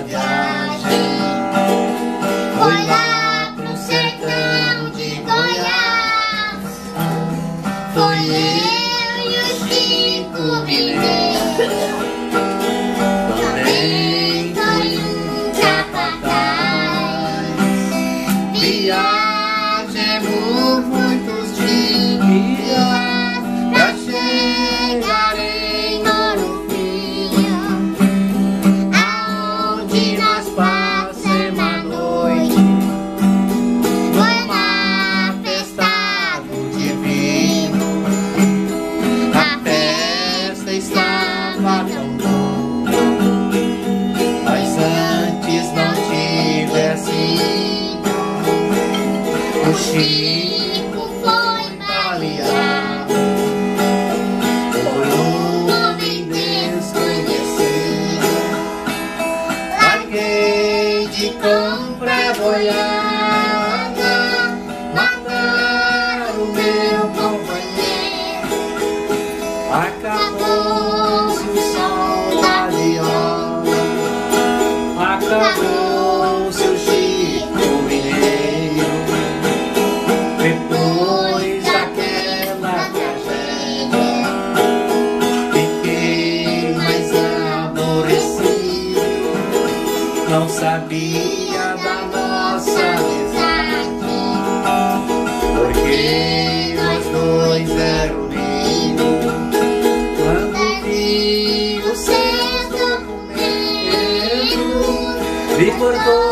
viagem foi lá pro sertão de Goiás. Foi eu e os cinco mineiros. Também foi um capataz. Viajemos muitos dias O Chico foi baleado por um homem desconhecido. Larguei de cão pra Não sabia da nossa amizade, porque nós dois eram unidos. Quando vi os seus documentos, vi por todos